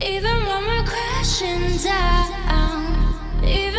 Even when we're crashing down, even